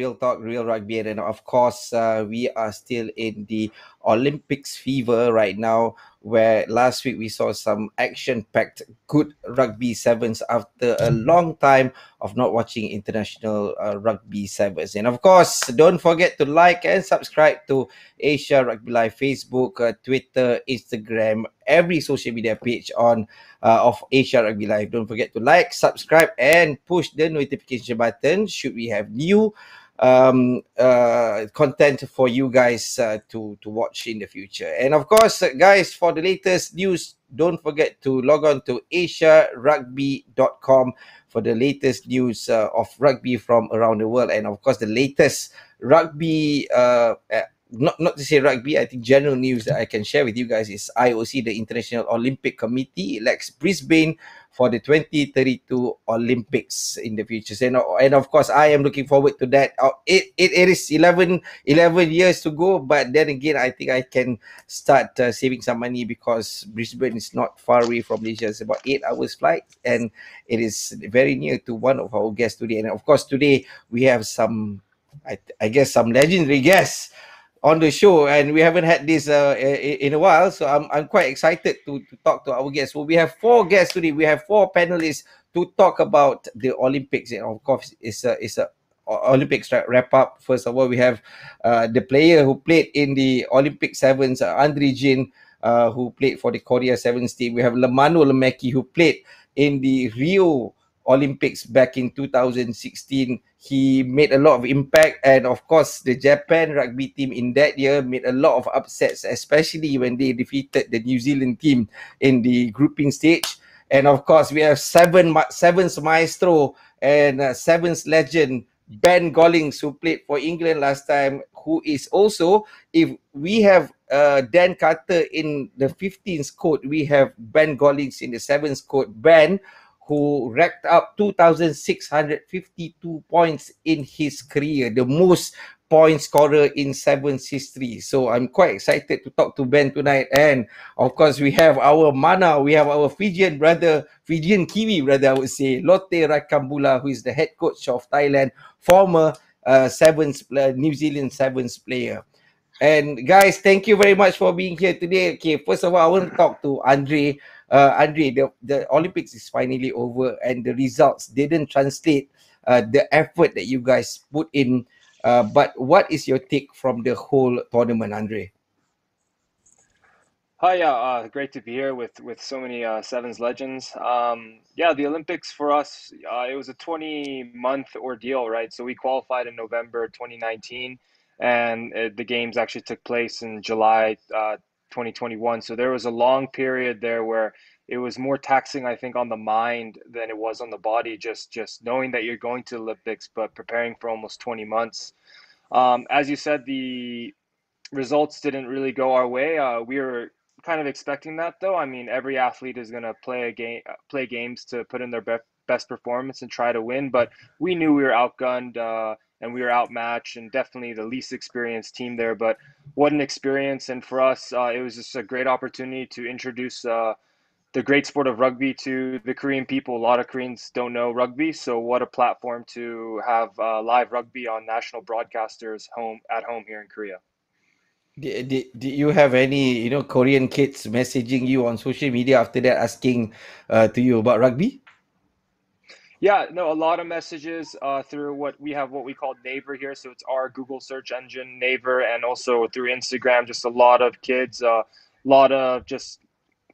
Real Talk, Real Rugby, and of course, uh, we are still in the Olympics fever right now. Where last week we saw some action-packed, good rugby sevens after a long time of not watching international uh, rugby sevens. And of course, don't forget to like and subscribe to Asia Rugby Live Facebook, uh, Twitter, Instagram, every social media page on uh, of Asia Rugby Live. Don't forget to like, subscribe, and push the notification button should we have new um, uh, content for you guys uh, to to watch in the future. And of course, uh, guys, for the latest news, don't forget to log on to asiarugby.com for the latest news uh, of rugby from around the world, and of course, the latest rugby. Uh, not not to say rugby, I think general news that I can share with you guys is IOC, the International Olympic Committee, elects Brisbane for the 2032 Olympics in the future. And, and of course, I am looking forward to that. Uh, it, it, it is 11, 11 years to go, but then again, I think I can start uh, saving some money because Brisbane is not far away from Malaysia. It's about eight hours flight, and it is very near to one of our guests today. And of course, today we have some, I, I guess, some legendary guests on the show and we haven't had this uh, in a while so I'm, I'm quite excited to, to talk to our guests. So we have four guests today. We have four panelists to talk about the olympics. And of course it's a it's a olympics wrap up. First of all we have uh, the player who played in the olympic sevens uh, andre jin uh, who played for the korea sevens team. We have lemano lemeki who played in the rio Olympics back in 2016. He made a lot of impact, and of course, the Japan rugby team in that year made a lot of upsets, especially when they defeated the New Zealand team in the grouping stage. And of course, we have seven seventh maestro and uh, seventh legend Ben Gollings, who played for England last time, who is also, if we have uh, Dan Carter in the 15th code, we have Ben Gollings in the 7th code. Ben, who racked up 2,652 points in his career, the most point scorer in Sevens history. So I'm quite excited to talk to Ben tonight. And of course, we have our mana, we have our Fijian brother, Fijian Kiwi brother, I would say, Lote Rakambula, who is the head coach of Thailand, former uh, Sevens, uh, New Zealand Sevens player. And guys, thank you very much for being here today. Okay, first of all, I want to talk to Andre uh, Andre, the, the Olympics is finally over and the results didn't translate uh, the effort that you guys put in. Uh, but what is your take from the whole tournament, Andre? Hi, yeah, uh, great to be here with with so many uh, sevens legends. Um, yeah, the Olympics for us, uh, it was a 20 month ordeal, right? So we qualified in November 2019, and it, the games actually took place in July uh, 2021. So there was a long period there where it was more taxing, I think, on the mind than it was on the body. Just just knowing that you're going to Olympics, but preparing for almost 20 months. Um, as you said, the results didn't really go our way. Uh, we were kind of expecting that, though. I mean, every athlete is going to play a game, play games to put in their be- best performance and try to win. But we knew we were outgunned. Uh, and we were outmatched and definitely the least experienced team there. But what an experience! And for us, uh, it was just a great opportunity to introduce uh, the great sport of rugby to the Korean people. A lot of Koreans don't know rugby, so what a platform to have uh, live rugby on national broadcasters home at home here in Korea. Did, did, did you have any you know Korean kids messaging you on social media after that asking uh, to you about rugby? Yeah, no, a lot of messages uh, through what we have, what we call Naver here. So it's our Google search engine, Naver, and also through Instagram. Just a lot of kids, a uh, lot of just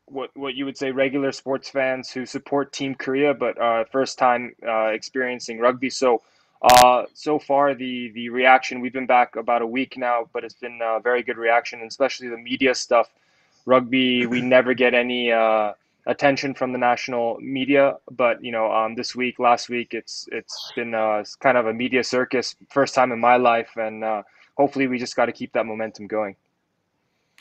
what what you would say regular sports fans who support Team Korea, but uh, first time uh, experiencing rugby. So uh, so far the the reaction we've been back about a week now, but it's been a very good reaction, especially the media stuff. Rugby, we never get any. Attention from the national media. But you know, um, this week, last week, it's it's been uh, kind of a media circus, first time in my life, and uh, hopefully, we just got to keep that momentum going.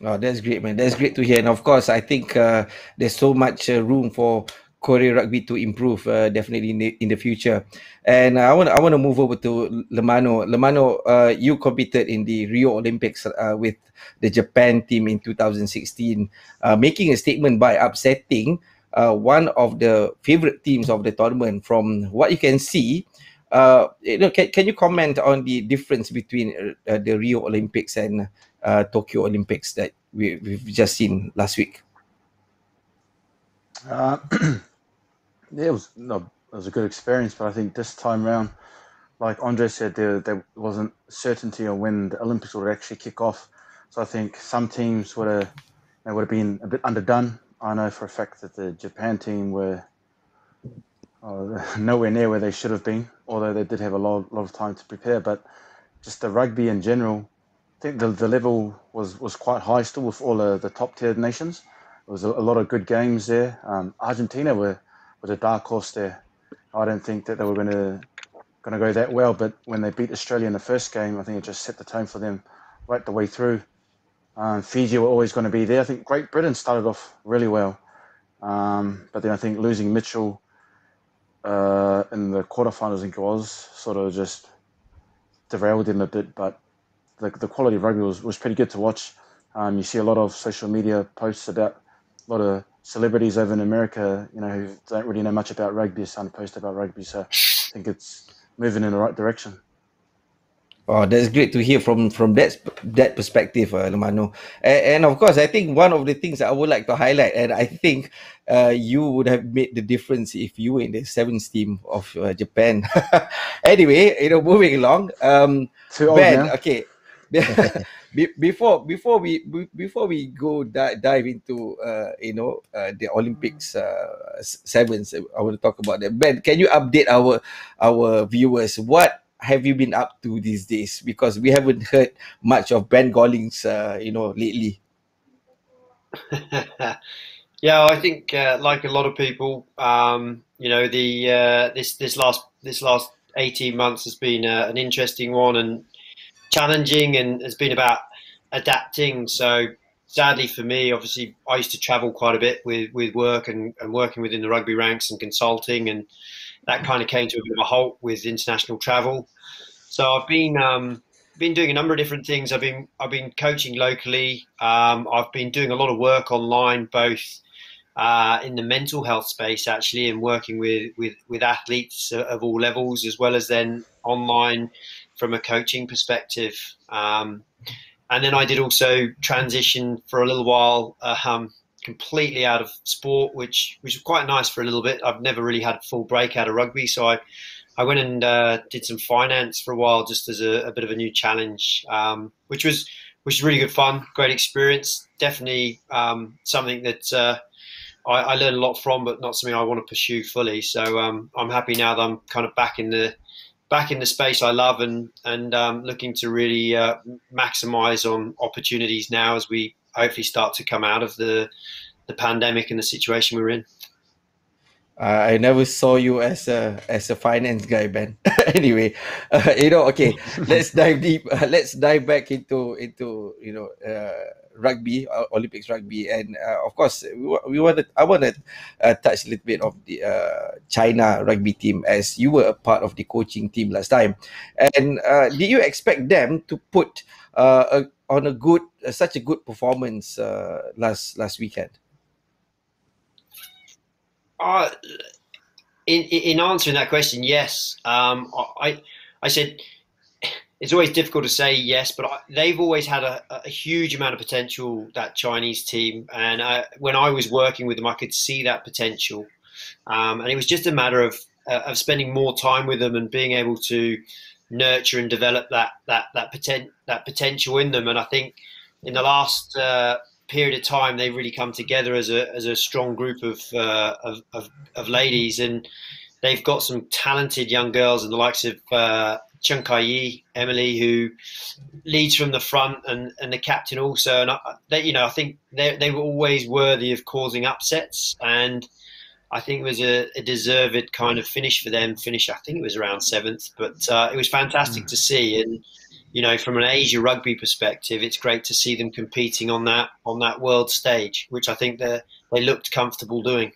Oh, that's great, man. That's great to hear. And of course, I think uh, there's so much uh, room for Korea rugby to improve uh, definitely in the, in the future. And I want I want to move over to Lomano. Lomano, uh, you competed in the Rio Olympics uh, with the Japan team in 2016, uh, making a statement by upsetting uh, one of the favorite teams of the tournament. From what you can see, uh, you know, can, can you comment on the difference between the Rio Olympics and Tokyo Olympics that we, we've just seen last week? It was no, it was a good experience, but I think this time around, like Andre said, there there wasn't certainty on when the Olympics would actually kick off. So I think some teams would have would have been a bit underdone. I know for a fact that the Japan team were uh, nowhere near where they should have been, although they did have a lot, lot of time to prepare. But just the rugby in general, I think the, the level was, was quite high still with all the, the top tier nations. There was a, a lot of good games there. Um, Argentina were was a dark horse there. I don't think that they were going to going to go that well, but when they beat Australia in the first game, I think it just set the tone for them right the way through. Um, Fiji were always going to be there. I think Great Britain started off really well, um, but then I think losing Mitchell uh, in the quarterfinals, I think it was, sort of just derailed them a bit. But the, the quality of rugby was, was pretty good to watch. Um, you see a lot of social media posts about a lot of celebrities over in America, you know, who don't really know much about rugby, starting to post about rugby. So I think it's moving in the right direction. Oh, that's great to hear from from that that perspective, uh, Lomano. And, and of course, I think one of the things I would like to highlight, and I think uh, you would have made the difference if you were in the sevens team of uh, Japan. anyway, you know, moving along. Um, ben, okay. before before we before we go di- dive into uh, you know uh, the Olympics uh, sevens, I want to talk about that. Ben, can you update our our viewers what have you been up to these days? Because we haven't heard much of Ben Gollings, uh, you know, lately. yeah, I think uh, like a lot of people, um, you know, the uh, this this last this last eighteen months has been uh, an interesting one and challenging, and has been about adapting. So sadly for me, obviously, I used to travel quite a bit with with work and, and working within the rugby ranks and consulting and that kind of came to a bit of a halt with international travel. So I've been um, been doing a number of different things. I've been I've been coaching locally. Um, I've been doing a lot of work online, both uh, in the mental health space actually, and working with with with athletes of all levels, as well as then online from a coaching perspective. Um, and then I did also transition for a little while. Uh, um, completely out of sport, which which was quite nice for a little bit. I've never really had a full break out of rugby, so I I went and uh, did some finance for a while, just as a, a bit of a new challenge, um, which was which was really good fun, great experience. Definitely um, something that uh, I, I, learned a lot from, but not something I want to pursue fully. So um, I'm happy now that I'm kind of back in the back in the space I love and and um, looking to really uh, maximize on opportunities now as we hopefully start to come out of the the pandemic and the situation we're in. Uh, I never saw you as a as a finance guy, Ben. anyway, uh, you know, okay, let's dive deep. Uh, let's dive back into into you know uh, rugby, uh, Olympics rugby, and uh, of course we, we wanted. I want to touch a little bit of the China rugby team as you were a part of the coaching team last time. And did you expect them to put a on a good uh, such a good performance uh, last last weekend? Uh, in in answering that question, yes. Um, I I said it's always difficult to say yes, but I, they've always had a, a, huge amount of potential. That Chinese team, and I, when I was working with them, I could see that potential, um, and it was just a matter of uh, of spending more time with them and being able to nurture and develop that that that potent that potential in them. And I think in the last uh, period of time, they've really come together as a as a strong group of, uh, of, of, of ladies, and they've got some talented young girls and the likes of. Uh, Chen Keyi, Emily, who leads from the front, and, and the captain also. And I, they, you know, I think they, they were always worthy of causing upsets. And I think it was a, a, deserved kind of finish for them. Finish, I think it was around seventh, but uh, it was fantastic mm. to see. And you know, from an Asia rugby perspective, it's great to see them competing on that on that world stage, which I think they they looked comfortable doing.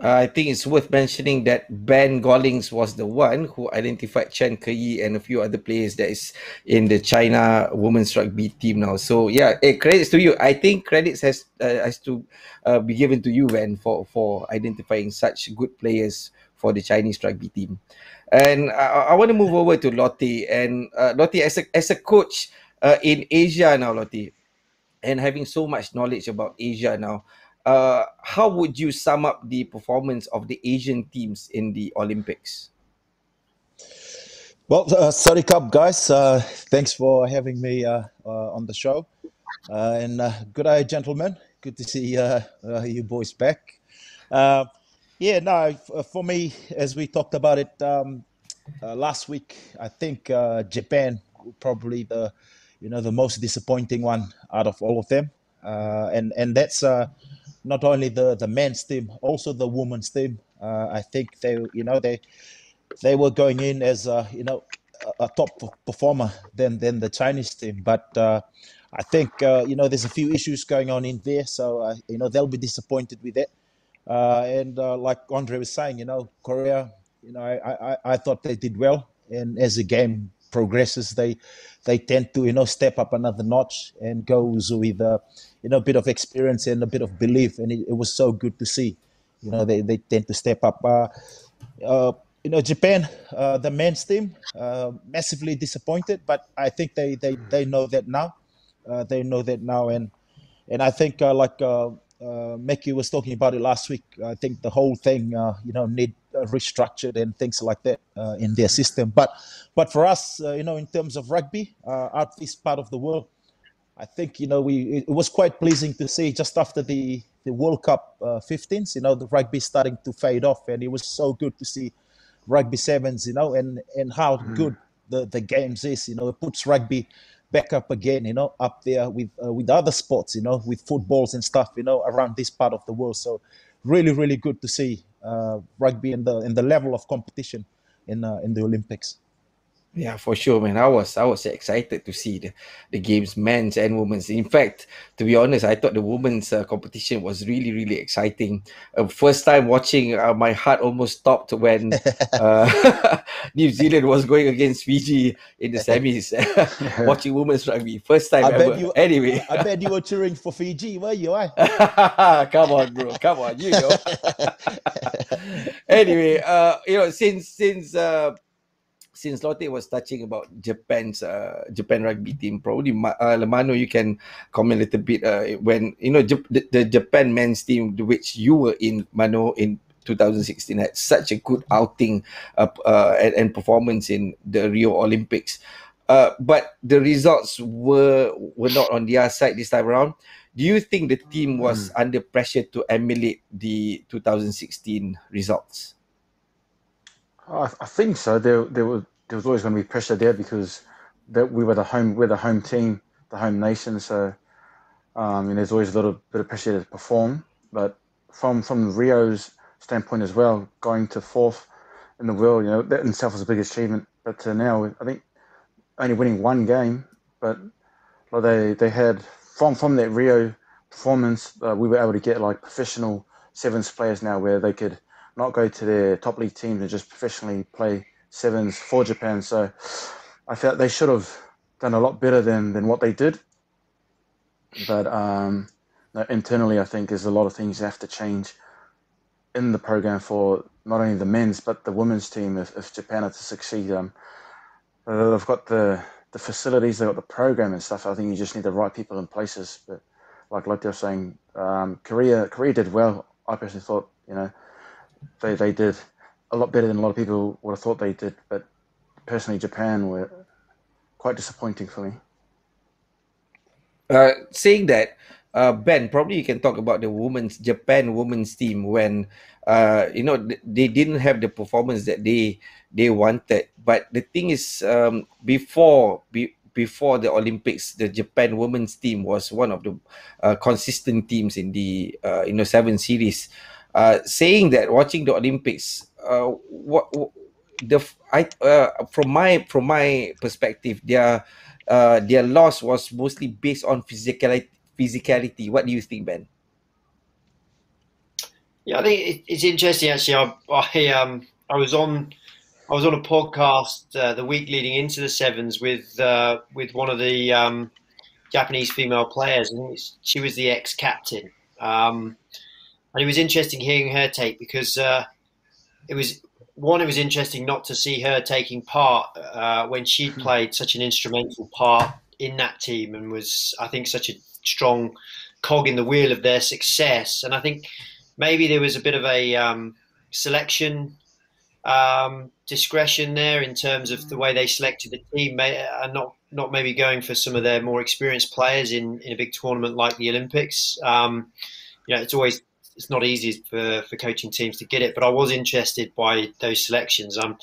I think it's worth mentioning that Ben Gollings was the one who identified Chen Keyi and a few other players that is in the China women's rugby team now. So yeah, hey, credits to you. I think credits has uh, has to uh, be given to you, Ben, for for identifying such good players for the Chinese rugby team. And I, I want to move over to Lotte. And uh, Lotte, as a, as a coach uh, in Asia now, Lotte, and having so much knowledge about Asia now, uh, how would you sum up the performance of the Asian teams in the Olympics? Well, uh, sorry, Cup guys. Uh, thanks for having me uh, uh on the show. Uh, and uh, good day, gentlemen. Good to see you boys back. yeah, no, for me, as we talked about it um, last week, I think Japan probably the you know the most disappointing one out of all of them. and and that's not only the the men's team, also the women's team. Uh, I think they, you know, they they were going in as uh, you know a, top performer than than the Chinese team, but. Uh, I think uh, you know there's a few issues going on in there, so uh, you know they'll be disappointed with it. Uh, and like Andre was saying, you know Korea, you know I, I I thought they did well, and as a game progresses, they they tend to you know step up another notch and goes with uh, you know a bit of experience and a bit of belief, and it, it was so good to see. You know they, they tend to step up. Uh, uh, you know Japan, uh, the men's team, uh, massively disappointed, but I think they they, they know that now. Uh, they know that now, and and I think like uh, Mickey was talking about it last week. I think the whole thing, uh, you know, need uh, restructured and things like that uh, in their system. But but for us, uh, you know, in terms of rugby, uh, out this part of the world, I think you know we it was quite pleasing to see just after the the World Cup 15s, you know, the rugby starting to fade off, and it was so good to see rugby sevens, you know, and and how mm. good the the games is. You know, it puts rugby back up again, you know, up there with uh, with other sports, you know, with footballs and stuff, you know, around this part of the world. So really, really good to see uh, rugby in the in the level of competition in uh, in the Olympics. Yeah, for sure, man. I was I was excited to see the, the games, men's and women's. In fact, to be honest, I thought the women's uh, competition was really really exciting. Uh, first time watching, uh, my heart almost stopped when uh, New Zealand was going against Fiji in the semis. watching women's rugby, first time I ever. Bet you, anyway, I bet you were cheering for Fiji, were you? Eh? come on, bro, come on, you know. anyway, uh, you know, since since uh since Lote was touching about Japan's uh, Japan rugby team, probably uh, Lomano, you can comment a little bit uh, when you know J- the, the Japan men's team, which you were in Mano in 2016, had such a good outing uh, uh, and, and performance in the Rio Olympics. Uh, but the results were were not on their side this time around. Do you think the team was mm. under pressure to emulate the 2016 results? I, I think so. There, there was there was always going to be pressure there because that we were the home, we're the home team, the home nation. So, um, and there's always a little bit of pressure to perform. But from from Rio's standpoint as well, going to fourth in the world, you know, that in itself was a big achievement. But now, I think only winning one game, but well, they they had from from that Rio performance, uh, we were able to get like professional sevens players now, where they could not go to their top league teams and just professionally play sevens for Japan. So I felt they should have done a lot better than, than what they did. But um, internally, I think there's a lot of things that have to change in the program for not only the men's but the women's team if, if Japan are to succeed. Um, they've got the the facilities, they've got the program and stuff. I think you just need the right people in places. But like like they're saying, um, Korea Korea did well. I personally thought you know they they did a lot better than a lot of people would have thought they did. But personally, Japan were quite disappointing for me. Uh, saying that, uh, Ben, probably you can talk about the women's Japan women's team when uh, you know they didn't have the performance that they they wanted. But the thing is, um, before be, before the Olympics, the Japan women's team was one of the uh, consistent teams in the uh, you know seven series. Uh, saying that watching the Olympics, uh, what, the I uh, from my from my perspective, their uh, their loss was mostly based on physicality. Physicality. What do you think, Ben? Yeah, I think it, it's interesting. Actually, I, I um I was on I was on a podcast uh, the week leading into the sevens with uh, with one of the um, Japanese female players, and she was the ex captain. Um, and it was interesting hearing her take because uh, it was one, it was interesting not to see her taking part uh, when she played such an instrumental part in that team and was, I think, such a strong cog in the wheel of their success. And I think maybe there was a bit of a um, selection um, discretion there in terms of the way they selected the team, and not not maybe going for some of their more experienced players in, in a big tournament like the Olympics. Um, you know, it's always it's not easy for, for coaching teams to get it, but I was interested by those selections. Um,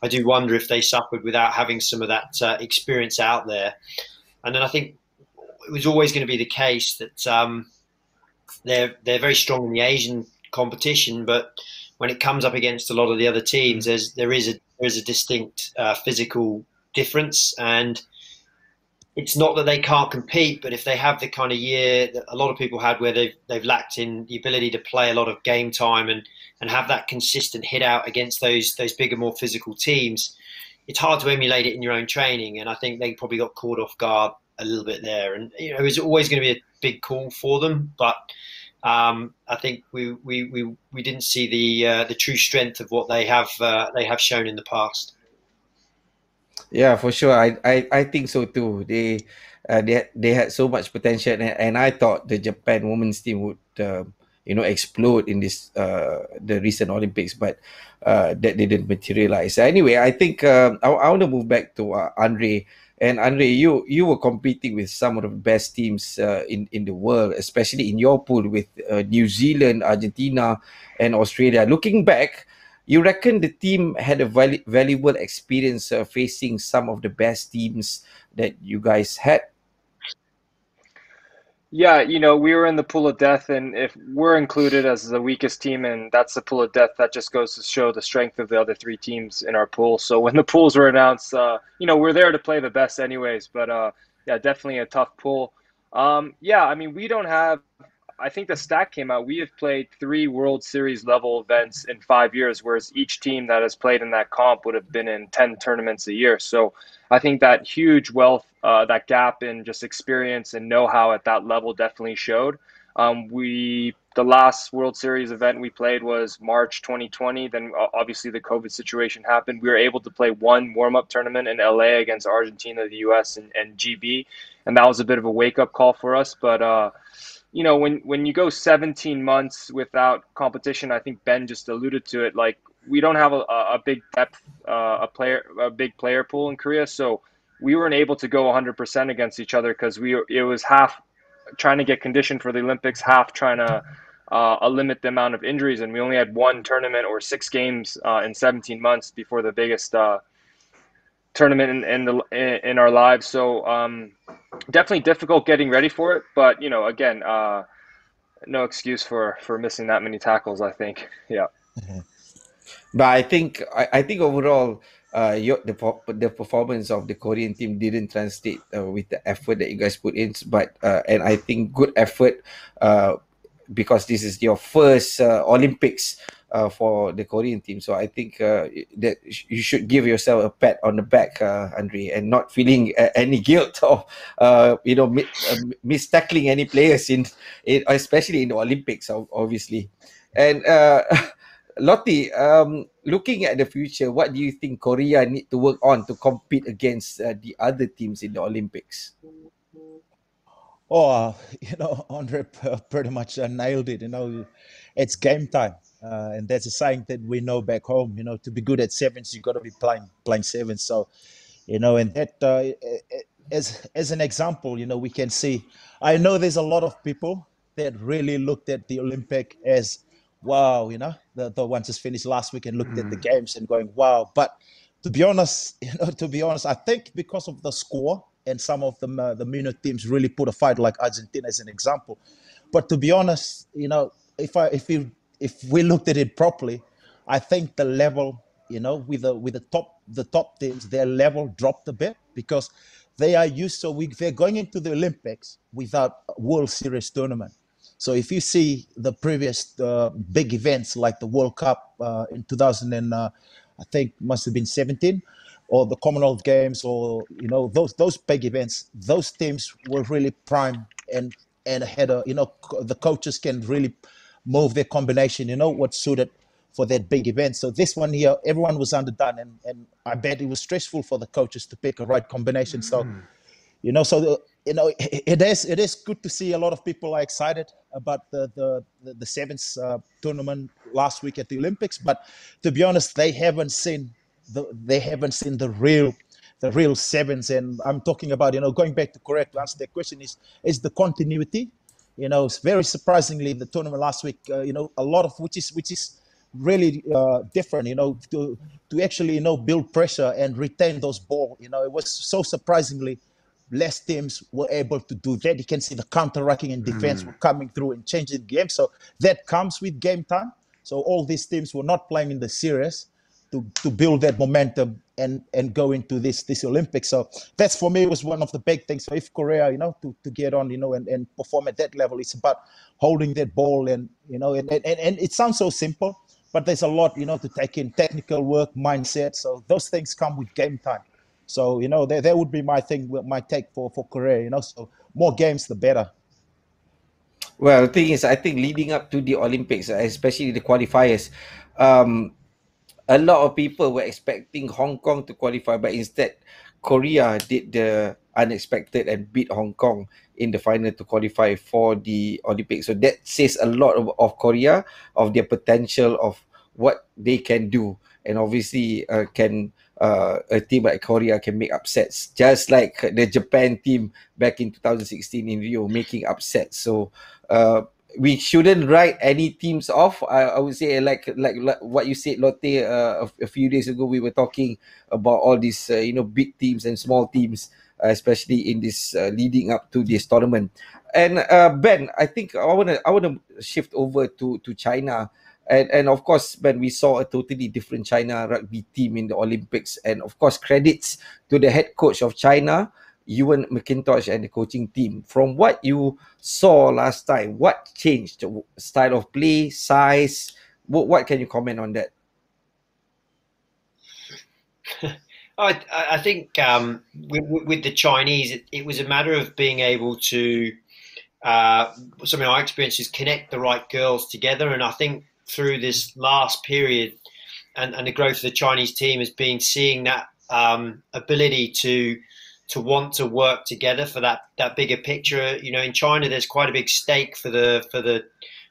I do wonder if they suffered without having some of that uh, experience out there. And then I think it was always going to be the case that um, they're they're very strong in the Asian competition, but when it comes up against a lot of the other teams, there's there is a there is a distinct uh, physical difference, and it's not that they can't compete, but if they have the kind of year that a lot of people had, where they've they've lacked in the ability to play a lot of game time and and have that consistent hit out against those those bigger, more physical teams, it's hard to emulate it in your own training. And I think they probably got caught off guard a little bit there. And you know, it was always going to be a big call for them, but um, I think we, we, we, we didn't see the uh, the true strength of what they have uh, they have shown in the past. Yeah, for sure. I I, I think so too. They uh, they they had so much potential, and, and I thought the Japan women's team would uh, you know explode in this uh, the recent Olympics, but uh, that didn't materialize. Anyway, I think uh, I, I want to move back to uh, Andre. And Andre, you you were competing with some of the best teams uh, in in the world, especially in your pool with uh, New Zealand, Argentina, and Australia. Looking back, you reckon the team had a val- valuable experience uh, facing some of the best teams that you guys had? Yeah, you know, we were in the pool of death, and if we're included as the weakest team, and that's the pool of death, that just goes to show the strength of the other three teams in our pool. So when the pools were announced, uh, you know, we're there to play the best, anyways. But uh, yeah, definitely a tough pool. Um, yeah, I mean, we don't have. I think the stat came out. We have played three World Series level events in five years, whereas each team that has played in that comp would have been in ten tournaments a year. So I think that huge wealth, uh, that gap in just experience and know-how at that level definitely showed. Um, we the last World Series event we played was March 2020. Then obviously the COVID situation happened. We were able to play one warm-up tournament in LA against Argentina, the US, and, and GB, and that was a bit of a wake-up call for us. But uh, you know, when when you go 17 months without competition, I think Ben just alluded to it. Like we don't have a, a big depth, uh, a player, a big player pool in Korea, so we weren't able to go 100% against each other because we it was half trying to get conditioned for the Olympics, half trying to uh, limit the amount of injuries, and we only had one tournament or six games uh, in 17 months before the biggest uh, tournament in in, the, in our lives. So um, definitely difficult getting ready for it, but you know, again, uh, no excuse for for missing that many tackles. I think, yeah. Mm-hmm. But I think I, I think overall, uh, your the the performance of the Korean team didn't translate uh, with the effort that you guys put in. But uh, and I think good effort, uh, because this is your first uh, Olympics. Uh, for the Korean team, so I think uh, that you should give yourself a pat on the back, uh, Andre, and not feeling uh, any guilt of, uh, you know, uh, mis tackling any players in, in, especially in the Olympics, obviously. And uh, Lotte, um, looking at the future, what do you think Korea need to work on to compete against uh, the other teams in the Olympics? Oh, uh, you know, Andre pretty much uh, nailed it. You know, it's game time, uh, and that's a saying that we know back home. You know, to be good at sevens, you've got to be playing playing sevens. So, you know, and that uh, as as an example, you know, we can see. I know there's a lot of people that really looked at the Olympic as wow, you know, the, the one just finished last week and looked mm. at the mm. games and going, wow. But to be honest, you know, to be honest, I think because of the score and some of the uh, the minor teams really put a fight, like Argentina as an example. But to be honest, you know, if I if we if we looked at it properly, I think the level, you know, with the with the top the top teams, their level dropped a bit because they are used. So we they're going into the Olympics without World Series tournament. So if you see the previous uh, big events like the World Cup uh, in 2000 and uh, I think must have been 17, or the Commonwealth Games, or you know those those big events, those teams were really prime and and had a you know the coaches can really move their combination. You know what suited for that big event. So this one here, everyone was underdone, and and I bet it was stressful for the coaches to pick a right combination. So, you know, so the, you know, it, it is it is good to see a lot of people are excited about the the the, the sevens uh, tournament last week at the Olympics. But to be honest, they haven't seen the they haven't seen the real the real sevens. And I'm talking about you know going back to correct to answer the question is is the continuity. You know, it's very surprisingly the tournament last week. Uh, you know, a lot of which is which is really uh, different, you know, to to actually you know build pressure and retain those ball. You know, it was so surprisingly less teams were able to do that. You can see the counter-rucking and defense Mm. were coming through and changing the game. So that comes with game time. So all these teams were not playing in the series to, to build that momentum and and go into this this Olympics. So that's for me was one of the big things. So if Korea, you know, to, to get on, you know, and, and perform at that level, it's about holding that ball and you know, and, and, and it sounds so simple, but there's a lot, you know, to take in technical work, mindset. So those things come with game time. So you know, that, that would be my thing, my take for for Korea. You know, so more games, the better. Well, the thing is, I think leading up to the Olympics, especially the qualifiers, um, a lot of people were expecting Hong Kong to qualify, but instead, Korea did the unexpected and beat Hong Kong in the final to qualify for the Olympics. So that says a lot of, of Korea, of their potential, of what they can do, and obviously, uh, can uh, a team like Korea can make upsets, just like the Japan team back in 2016 in Rio making upsets. So uh, we shouldn't write any teams off. I, I would say like, like like what you said, Lotte. Uh, a, a few days ago, we were talking about all these uh, you know big teams and small teams, uh, especially in this uh, leading up to this tournament. And uh, Ben, I think I wanna I wanna shift over to to China. And, and of course, Ben, we saw a totally different China rugby team in the Olympics. And of course, credits to the head coach of China, Ewan McIntosh and the coaching team. From what you saw last time, what changed? Style of play, size? What, what can you comment on that? I, I think um, with, with the Chinese, it, it was a matter of being able to, uh, something I experienced is connect the right girls together. And I think through this last period and, and the growth of the Chinese team has been seeing that um, ability to to want to work together for that that bigger picture. You know, in China, there's quite a big stake for the for the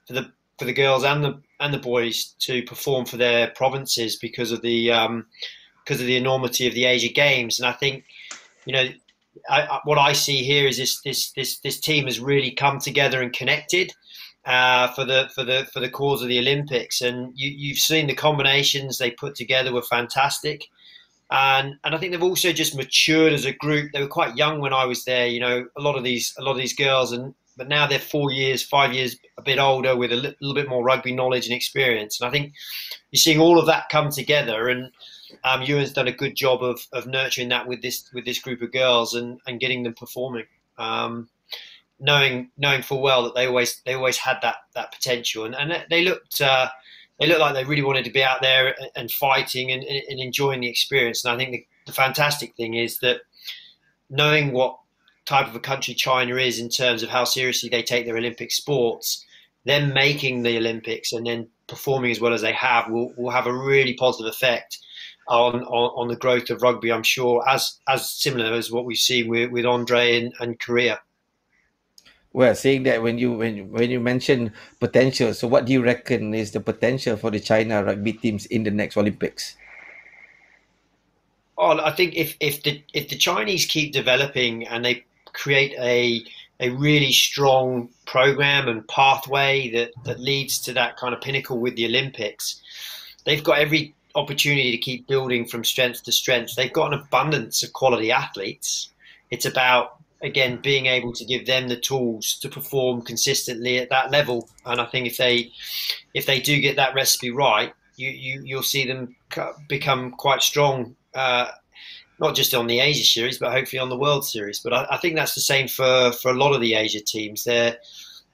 for the for the girls and the and the boys to perform for their provinces because of the um, because of the enormity of the Asia Games. And I think, you know, I, I, what I see here is this this this this team has really come together and connected uh, for the for the for the cause of the Olympics. And you, you've seen the combinations they put together were fantastic. And and I think they've also just matured as a group. They were quite young when I was there. You know, a lot of these a lot of these girls, and but now they're four years, five years, a bit older with a li- little bit more rugby knowledge and experience. And I think you're seeing all of that come together. And um, Ewan's done a good job of, of nurturing that with this with this group of girls and, and getting them performing. Um, knowing knowing full well that they always they always had that that potential and, and they looked uh, they looked like they really wanted to be out there and, fighting and, and, enjoying the experience. And I think the, the fantastic thing is that knowing what type of a country China is in terms of how seriously they take their Olympic sports, them making the Olympics and then performing as well as they have will, will have a really positive effect on, on, on the growth of rugby, I'm sure, as as similar as what we've seen with, with Andre and, and Korea. Well, saying that when you when when you mention potential, so what do you reckon is the potential for the China rugby teams in the next Olympics? Oh, I think if, if the if the Chinese keep developing and they create a a really strong program and pathway that, that leads to that kind of pinnacle with the Olympics, they've got every opportunity to keep building from strength to strength. They've got an abundance of quality athletes. It's about again being able to give them the tools to perform consistently at that level. And I think if they if they do get that recipe right, you, you you'll see them become quite strong. Uh, not just on the Asia series, but hopefully on the World Series. But I, I, think that's the same for, for a lot of the Asia teams. They're,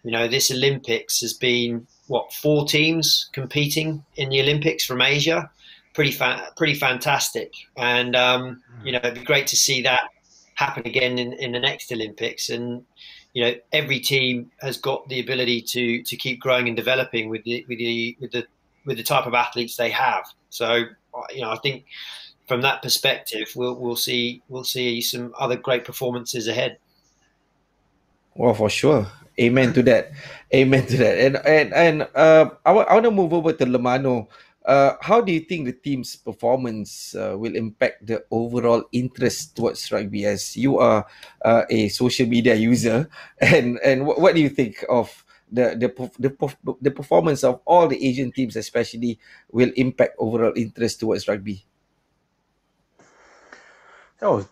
you know, this Olympics has been what four teams competing in the Olympics from Asia. Pretty fa- pretty fantastic, and um, you know, it'd be great to see that happen again in, in the next Olympics. And you know, every team has got the ability to to keep growing and developing with the with the with the with the type of athletes they have. So you know, I think from that perspective, we'll we'll see we'll see some other great performances ahead. Well, for sure. Amen to that. Amen to that. And and and uh, I, w- I want to move over to Lomano. Uh, how do you think the team's performance uh, will impact the overall interest towards rugby? As you are uh, a social media user, and and what, what do you think of the the the the performance of all the Asian teams, especially, will impact overall interest towards rugby? Oh,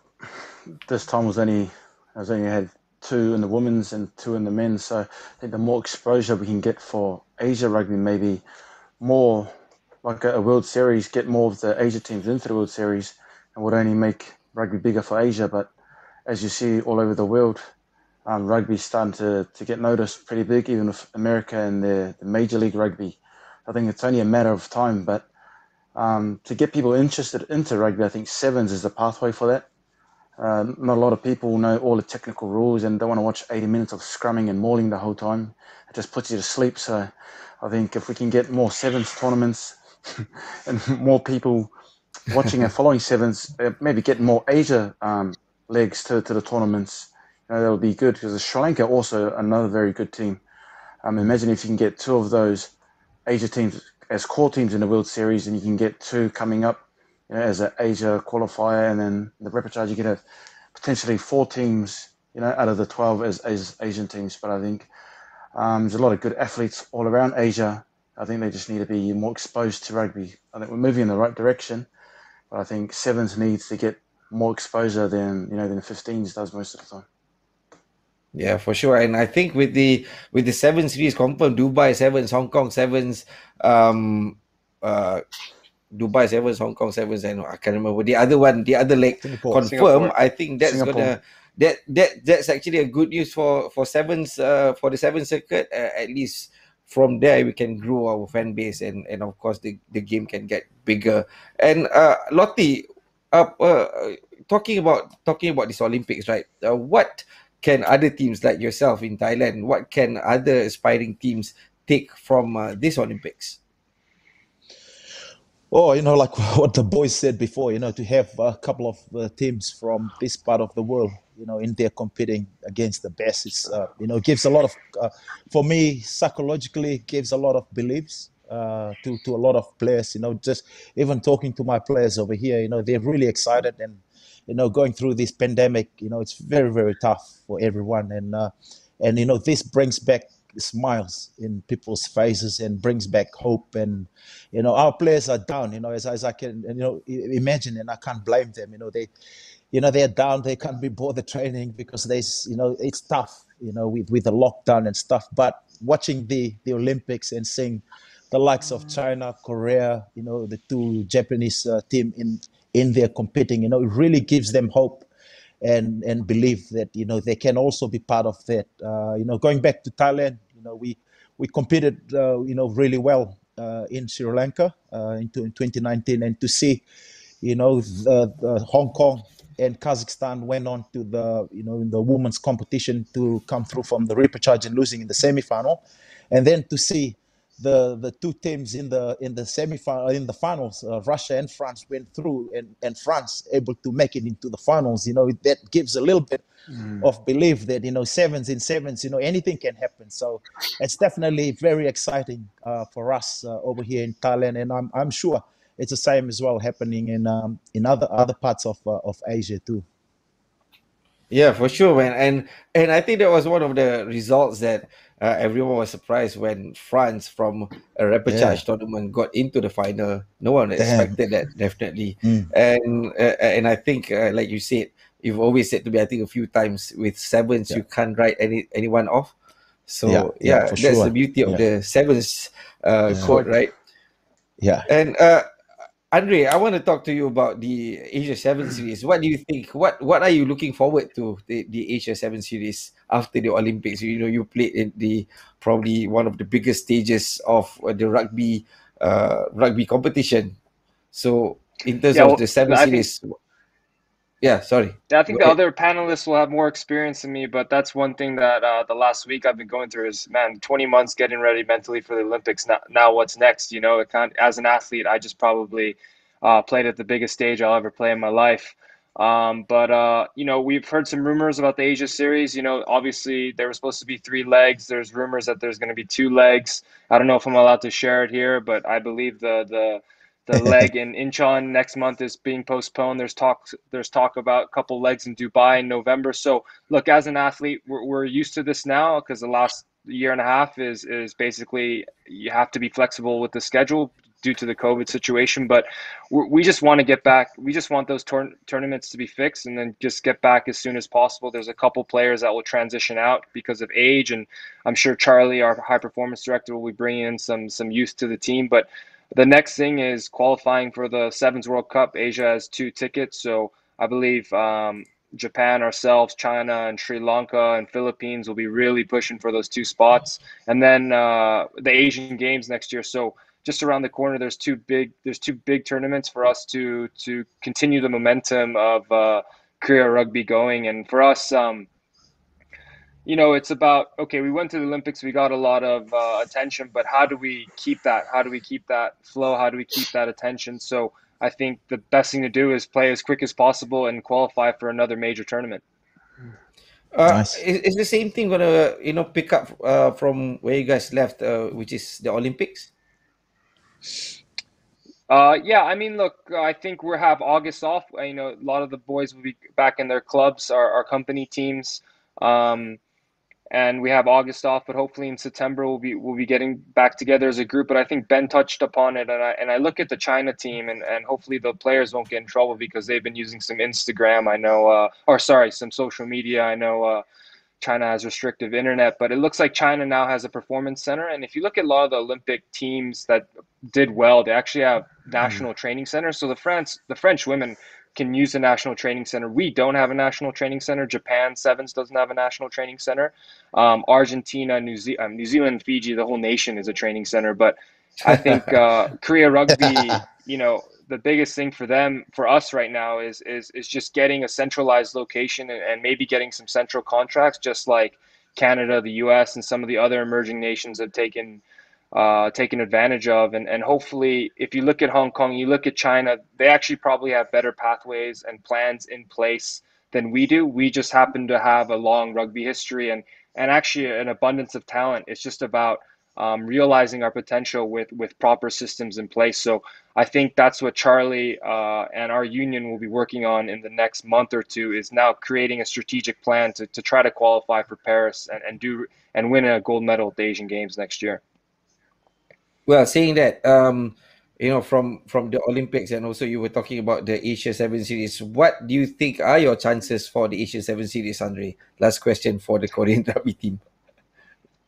this time was only I was only had two in the women's and two in the men's. So I think the more exposure we can get for Asia rugby, maybe more like a, a World Series, get more of the Asia teams into the World Series, and would only make rugby bigger for Asia. But as you see all over the world, um, rugby's starting to, to get noticed pretty big, even with America and the, the Major League Rugby. I think it's only a matter of time. But um, to get people interested into rugby, I think sevens is the pathway for that. Uh, not a lot of people know all the technical rules and don't want to watch 80 minutes of scrumming and mauling the whole time. It just puts you to sleep. So I think if we can get more sevens tournaments and more people watching and following sevens, uh, maybe get more Asia um, legs to, to the tournaments, you know, that would be good because Sri Lanka also another very good team. Um, imagine if you can get two of those Asia teams as core teams in the World Series and you can get two coming up you know, as an Asia qualifier, and then the repechage you could have potentially four teams, you know, out of the twelve as, as Asian teams. But I think um, there's a lot of good athletes all around Asia. I think they just need to be more exposed to rugby. I think we're moving in the right direction, but I think sevens needs to get more exposure than you know than 15s does most of the time. Yeah, for sure. And I think with the with the seven series confirmed, Dubai sevens, Hong Kong sevens, um, uh, Dubai Sevens, Hong Kong Sevens, and I can't remember the other one, the other leg Singapore. confirm. Singapore. I think that's Singapore. gonna that that that's actually a good news for for sevens uh, for the seven circuit. Uh, at least from there we can grow our fan base and and of course the the game can get bigger. And uh, Lottie, uh, uh, talking about talking about this Olympics, right? Uh, what can other teams like yourself in Thailand? What can other aspiring teams take from uh, this Olympics? Oh, you know, like what the boys said before, you know, to have a couple of uh, teams from this part of the world, you know, in there competing against the best, it's, uh, you know, gives a lot of, uh, for me, psychologically, gives a lot of beliefs uh, to, to a lot of players, you know, just even talking to my players over here, you know, they're really excited and, you know, going through this pandemic, you know, it's very, very tough for everyone. And, uh, and, you know, this brings back smiles in people's faces and brings back hope and you know our players are down you know as, as i can you know imagine and i can't blame them you know they you know they're down they can't be bothered training because there's you know it's tough you know with with the lockdown and stuff but watching the the olympics and seeing the likes of china korea you know the two japanese uh, team in in there competing you know it really gives them hope and and believe that you know they can also be part of that. Uh, you know, going back to Thailand, you know we we competed uh, you know really well uh, in Sri Lanka uh, in, in 2019, and to see you know the, the Hong Kong and Kazakhstan went on to the you know in the women's competition to come through from the repechage and losing in the semi-final, and then to see the the two teams in the in the semi-final in the finals uh, russia and france went through and and france able to make it into the finals. You know that gives a little bit mm. of belief that you know sevens in sevens you know anything can happen. So it's definitely very exciting uh, for us uh, over here in thailand. And i'm i'm sure it's the same as well happening in um, in other other parts of uh, of asia too yeah for sure man and and i think that was one of the results that uh, everyone was surprised when France from a repechage yeah. tournament got into the final. No one expected that, definitely. Mm. And uh, and I think, uh, like you said, you've always said to me, I think a few times with sevens, yeah. you can't write any anyone off. So yeah, yeah that's sure. the beauty of the sevens uh, right? Yeah. And uh, Andre, I want to talk to you about the Asia Seven Series. What do you think? What What are you looking forward to the, the Asia Seven Series after the Olympics? You know, you played in the probably one of the biggest stages of uh, the rugby uh, rugby competition. So, in terms yeah, of the Seven Series, think, Yeah, sorry. Yeah, I think Go the ahead. other panelists will have more experience than me, but that's one thing that uh, the last week I've been going through is man, 20 months getting ready mentally for the Olympics. Now, now what's next? You know, as an athlete, I just probably uh, played at the biggest stage I'll ever play in my life. Um, but uh, you know, we've heard some rumors about the Asia series. You know, obviously there were supposed to be three legs. There's rumors that there's going to be two legs. I don't know if I'm allowed to share it here, but I believe the the the leg in Incheon next month is being postponed. There's talk there's talk about a couple legs in Dubai in November. So look, as an athlete, we're, we're used to this now because the last year and a half is is basically you have to be flexible with the schedule due to the COVID situation. But we just want to get back. We just want those tour- tournaments to be fixed and then just get back as soon as possible. There's a couple players that will transition out because of age, and I'm sure Charlie, our high performance director, will be bringing in some some youth to the team. But the next thing is qualifying for the Sevens World Cup. Asia has two tickets, so I believe um, Japan, ourselves, China, and Sri Lanka and Philippines will be really pushing for those two spots. And then uh, the Asian Games next year. So just around the corner, there's two big there's two big tournaments for us to to continue the momentum of uh, Korea rugby going. And for us, um, you know, it's about okay. We went to the Olympics, we got a lot of uh, attention, but how do we keep that? How do we keep that flow? How do we keep that attention? So I think the best thing to do is play as quick as possible and qualify for another major tournament. Uh, Nice. is, is the same thing gonna you know pick up uh, from where you guys left, uh, which is the Olympics? Uh, yeah, I mean, look, I think we have August off. Uh, You know, a lot of the boys will be back in their clubs, our, our company teams, um, and we have August off. But hopefully in September we'll be we'll be getting back together as a group. But I think Ben touched upon it, and I and I look at the China team, and and hopefully the players won't get in trouble because they've been using some Instagram. I know, uh, or sorry, some social media. I know. Uh, China has restrictive internet, but it looks like China now has a performance center. And if you look at a lot of the Olympic teams that did well, they actually have national training centers. So the France, the French women can use a national training center. We don't have a national training center. Japan Sevens doesn't have a national training center. Um, Argentina, New, Ze- um, New Zealand, Fiji, the whole nation is a training center. But I think uh, Korea Rugby, you know, the biggest thing for them, for us right now, is is is just getting a centralized location and, and maybe getting some central contracts, just like Canada, the U.S., and some of the other emerging nations have taken uh, taken advantage of. And and hopefully, if you look at Hong Kong, you look at China, they actually probably have better pathways and plans in place than we do. We just happen to have a long rugby history and and actually an abundance of talent. It's just about um, realizing our potential with with proper systems in place. So I think that's what Charlie uh, and our union will be working on in the next month or two is now creating a strategic plan to, to try to qualify for Paris and, and do and win a gold medal at the Asian Games next year. Well, saying that, um, you know, from from the Olympics and also you were talking about the Asia Seven Series. What do you think are your chances for the Asia Seven Series, Andre? Last question for the Korean rugby team.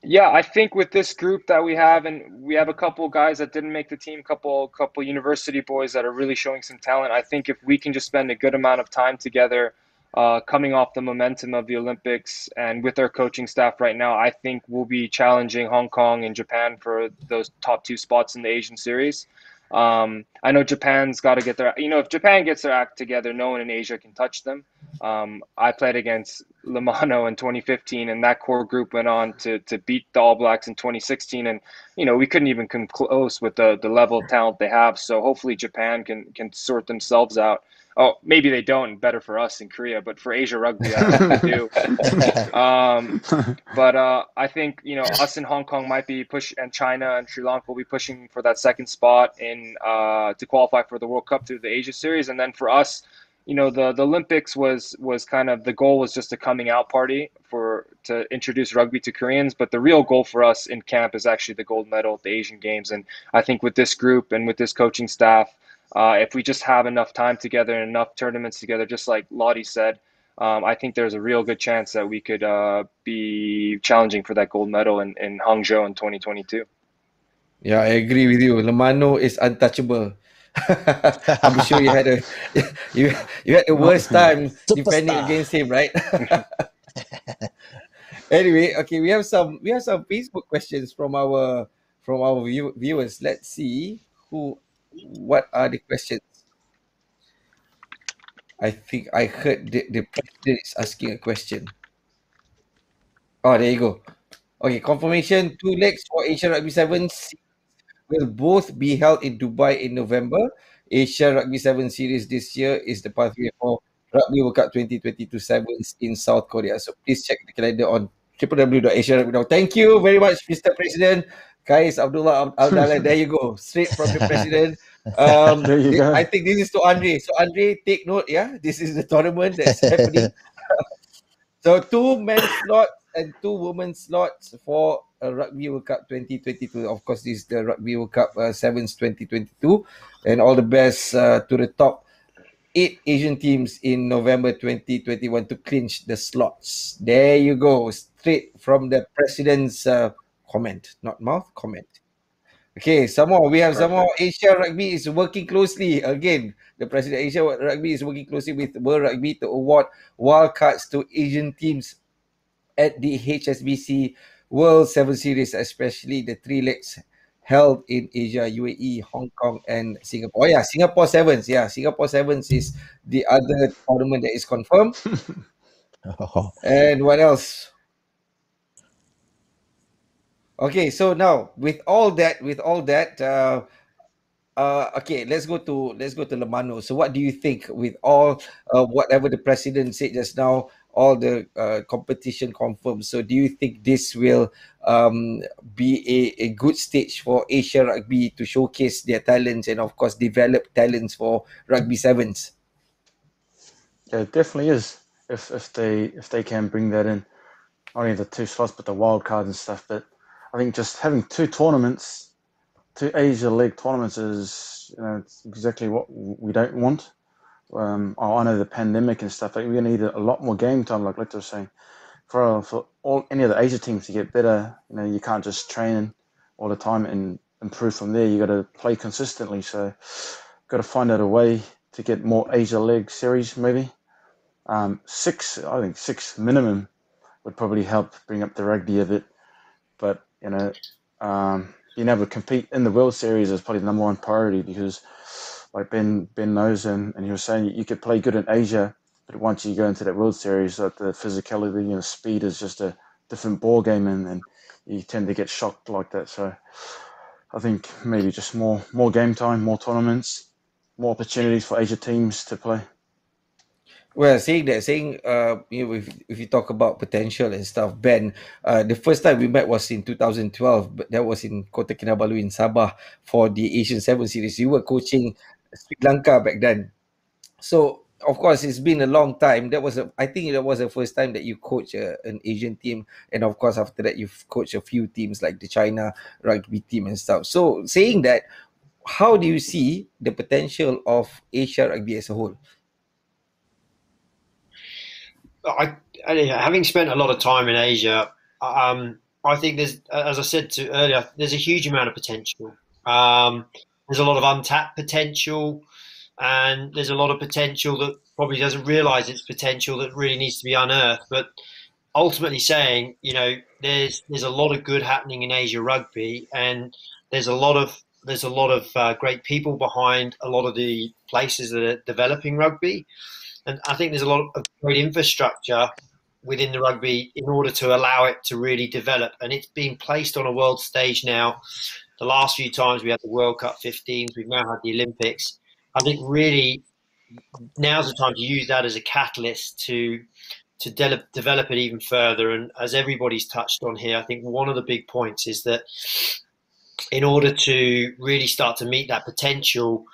Yeah, I think with this group that we have, and we have a couple guys that didn't make the team, couple couple university boys that are really showing some talent. I think if we can just spend a good amount of time together, uh, coming off the momentum of the Olympics and with our coaching staff right now, I think we'll be challenging Hong Kong and Japan for those top two spots in the Asian series. Um, I know Japan's got to get their, you know, if Japan gets their act together, no one in Asia can touch them. Um, I played against Lomano in 2015, and that core group went on to to beat the All Blacks in 2016, and you know we couldn't even come close with the the level of talent they have. So hopefully Japan can can sort themselves out. Oh, maybe they don't. Better for us in Korea, but for Asia Rugby, I hope they do. Um, but uh, I think you know us in Hong Kong might be push, and China and Sri Lanka will be pushing for that second spot in uh, to qualify for the World Cup through the Asia Series, and then for us, you know, the the Olympics was was kind of the goal was just a coming out party for to introduce rugby to Koreans, but the real goal for us in camp is actually the gold medal at the Asian Games, and I think with this group and with this coaching staff. Uh, if we just have enough time together and enough tournaments together, just like Lote said, um, I think there's a real good chance that we could uh, be challenging for that gold medal in, in Hangzhou in 2022. Yeah, I agree with you. Lomano is untouchable. I'm sure you had a you you had the worst time defending against him, right? anyway, okay, we have some we have some Facebook questions from our from our view, viewers. Let's see who what are the questions. I think I heard the, the president is asking a question. Oh, there you go. Okay, confirmation two legs for Asia Rugby Sevens will both be held in Dubai in November. Asia Rugby Seven Series this year is the pathway for Rugby World Cup 2022 Sevens in South Korea. So please check the calendar on www.asiarugby.com. Thank you very much, Mr. President. Guys, Abdullah Al there you go. Straight from the president. Um, There you go. I think this is to Andre. So Andre, take note. Yeah, this is the tournament that's happening. so two men slots and two women slots for uh, Rugby World Cup 2022. Of course, this is the Rugby World Cup uh, Sevens 2022, and all the best uh, to the top eight Asian teams in November 2021 to clinch the slots. There you go, straight from the president's uh, comment, not mouth comment. Okay, some more. We have some more. Asia Rugby is working closely again. The president Asia Rugby is working closely with World Rugby to award wildcards to Asian teams at the HSBC World Seven Series, especially the three legs held in Asia, UAE, Hong Kong, and Singapore. Oh yeah, Singapore Sevens. Yeah, Singapore Sevens is the other tournament that is confirmed. Oh, And what else? Okay, so now with all that, with all that, uh, uh, okay, let's go to let's go to Lomano. So, what do you think with all uh, whatever the president said just now? All the uh, competition confirmed. So, do you think this will um, be a, a good stage for Asia Rugby to showcase their talents and, of course, develop talents for rugby sevens? Yeah, it definitely is. If if they if they can bring that in, not only the two slots but the wild cards and stuff. But I think just having two tournaments, two Asia League tournaments is you know exactly what we don't want. Um, I know the pandemic and stuff. Like we're gonna need a lot more game time, like Lote was saying, for for all any of the Asia teams to get better. You know, you can't just train all the time and improve from there. You got to play consistently. So, got to find out a way to get more Asia League series maybe. Um, six, I think six minimum would probably help bring up the rugby a bit. But you know, um, being able to compete in the World Series is probably the number one priority because, like Ben Ben knows and, and he was saying, you could play good in Asia, but once you go into that World Series, like the physicality and the speed is just a different ball game, and, and you tend to get shocked like that. So, I think maybe just more more game time, more tournaments, more opportunities for Asia teams to play. Well, saying that, saying, uh, you know, if, if you talk about potential and stuff, Ben, uh, the first time we met was in 2012, but that was in Kota Kinabalu in Sabah for the Asian Seven Series. You were coaching Sri Lanka back then. So, of course, it's been a long time. That was, a, I think that was the first time that you coach a, an Asian team. And of course, after that, you've coached a few teams like the China rugby team and stuff. So, saying that, how do you see the potential of Asia rugby as a whole? I, having spent a lot of time in Asia, um, I think there's, as I said to earlier, there's a huge amount of potential. Um, there's a lot of untapped potential, and there's a lot of potential that probably doesn't realise its potential that really needs to be unearthed. But ultimately, saying you know, there's there's a lot of good happening in Asia rugby, and there's a lot of there's a lot of uh, great people behind a lot of the places that are developing rugby and I think there's a lot of great infrastructure within the rugby in order to allow it to really develop. And it's been placed on a world stage now. The last few times we had the World Cup 15s, we've now had the Olympics. I think really now's the time to use that as a catalyst to to de- develop it even further. And as everybody's touched on here, I think one of the big points is that in order to really start to meet that potential,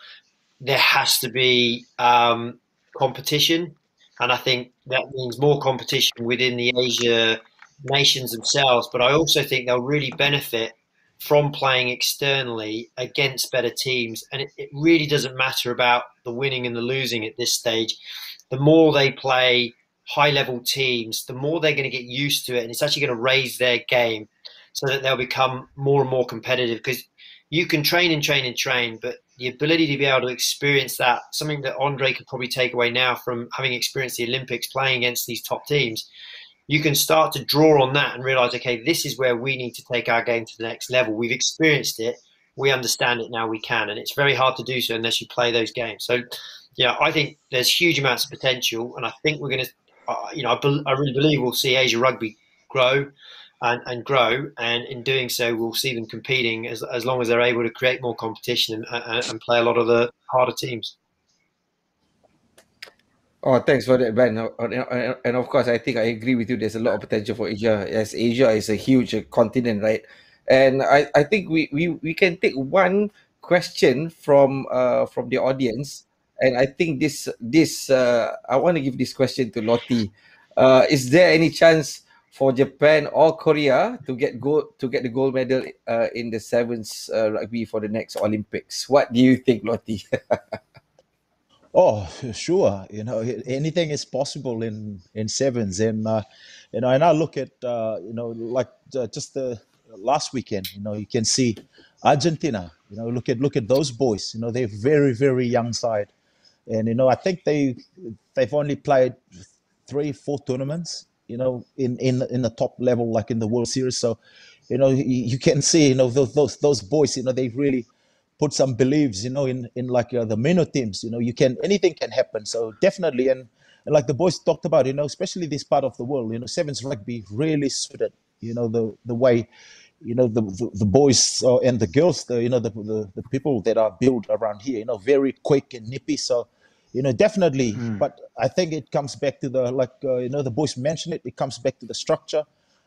there has to be um, competition, and I think that means more competition within the Asia nations themselves. But I also think they'll really benefit from playing externally against better teams, and it, it really doesn't matter about the winning and the losing at this stage. The more they play high level teams, the more they're going to get used to it, and it's actually going to raise their game so that they'll become more and more competitive because you can train and train and train, but the ability to be able to experience that, something that Andre could probably take away now from having experienced the Olympics playing against these top teams, you can start to draw on that and realize, okay, this is where we need to take our game to the next level. We've experienced it, we understand it now, we can. And it's very hard to do so unless you play those games. So yeah, I think there's huge amounts of potential, and I think we're going to, uh, you know, I, be, I really believe we'll see Asia Rugby grow and, and grow, and in doing so, we'll see them competing as, as long as they're able to create more competition and, and, play a lot of the harder teams. Oh, thanks for that, Ben. And of course, I think I agree with you. There's a lot of potential for Asia, as Asia is a huge uh, continent, right? And I, I think we, we, we can take one question from uh from the audience, and I think this this uh I want to give this question to Lote. Uh, is there any chance for Japan or Korea to get gold to get the gold medal uh, in the sevens uh, rugby for the next Olympics? What do you think, Lote? Oh, sure. You know, anything is possible in in sevens, and uh, you know, and I look at uh, you know, like uh, just the last weekend. You know, you can see Argentina. You know, look at look at those boys. You know, they're very very young side, and you know, I think they they've only played three four tournaments. You know, in in in the top level, like in the World Series. So, you know, you, you can see. You know, those those those boys. You know, they really put some beliefs, you know, in in like uh, the minnow teams. You know, you can anything can happen. So definitely, and, and like the boys talked about, you know, especially this part of the world, you know, sevens rugby really suited. You know, the the way, you know, the the, boys uh, and the girls, the you know, the the people that are built around here, you know, very quick and nippy. So. You know, definitely, Mm. but I think it comes back to the like uh, you know the boys mentioned it. It comes back to the structure,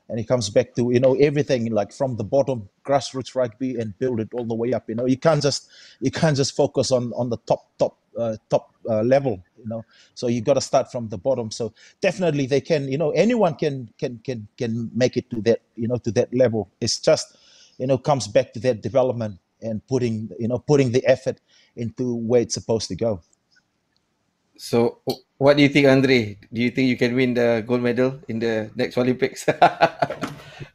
and it comes back to you know everything like from the bottom grassroots rugby and build it all the way up you know you can't just you can't just focus on on the top top uh, top uh, level you know so you got to start from the bottom so definitely they can you know anyone can can can can make it to that you know to that level it's just you know comes back to that development and putting you know putting the effort into where it's supposed to go So, what do you think, Andre? Do you think you can win the gold medal in the next Olympics?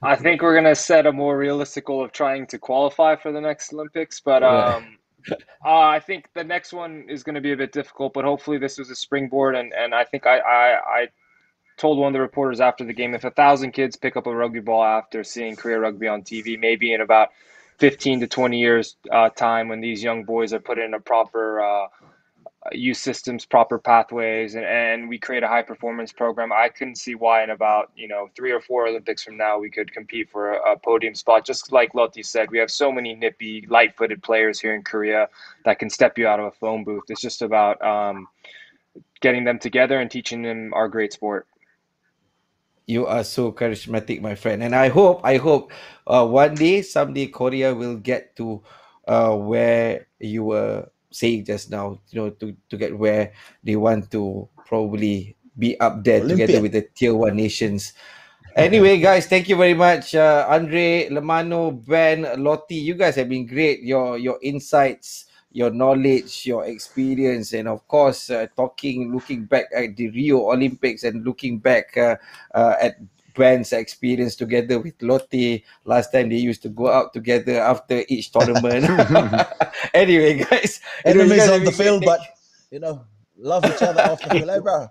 I think we're gonna set a more realistic goal of trying to qualify for the next Olympics, but um, uh, I think the next one is going to be a bit difficult. But hopefully, this was a springboard, and and I think I I, I told one of the reporters after the game if a thousand kids pick up a rugby ball after seeing Korea rugby on TV, maybe in about 15 to 20 years uh, time when these young boys are put in a proper uh, use systems, proper pathways, and, and we create a high performance program, I couldn't see why in about you know three or four Olympics from now we could compete for a, a podium spot. Just like Lote said, we have so many nippy, light footed players here in Korea that can step you out of a phone booth. It's just about um, getting them together and teaching them our great sport. You are so charismatic, my friend, and I hope, I hope, uh, one day, someday, Korea will get to uh, where you were saying just now. You know, to to get where they want to probably be up there together Olympiad. with the tier one nations. Anyway, guys, thank you very much, uh, Andre, Lemano, Ben, Lotte. You guys have been great. Your your insights, your knowledge, your experience, and of course, uh, talking, looking back at the Rio Olympics and looking back uh, uh, at Ben's experience together with Lote. Last time they used to go out together after each tournament. anyway, guys, enemies guys on the field but you know love each other off the field bro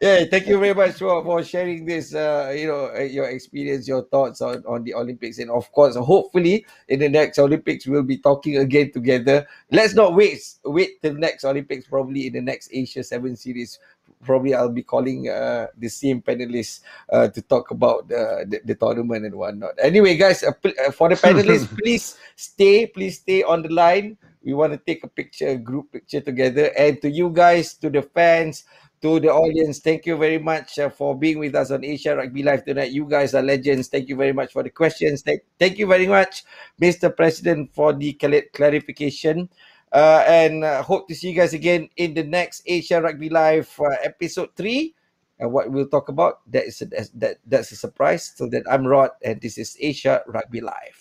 yeah, thank you very much for, for sharing this, uh, you know, uh, your experience, your thoughts on, on the Olympics. And of course, hopefully in the next Olympics, we'll be talking again together. Let's not wait, wait till next Olympics, probably in the next Asia 7 series. Probably I'll be calling uh, the same panelists uh, to talk about the, the, the tournament and whatnot. Anyway, guys, uh, uh, for the panelists, please stay, please stay on the line. We want to take a picture, a group picture together. And to you guys, to the fans, to the audience, thank you very much uh, for being with us on Asia Rugby Live tonight. You guys are legends. Thank you very much for the questions. Thank, thank you very much, Mr. President, for the cla- clarification. Uh, and uh, hope to see you guys again in the next Asia Rugby Live uh, episode three. And what we'll talk about that is a, that that's a surprise. So that I'm Rod, and this is Asia Rugby Live.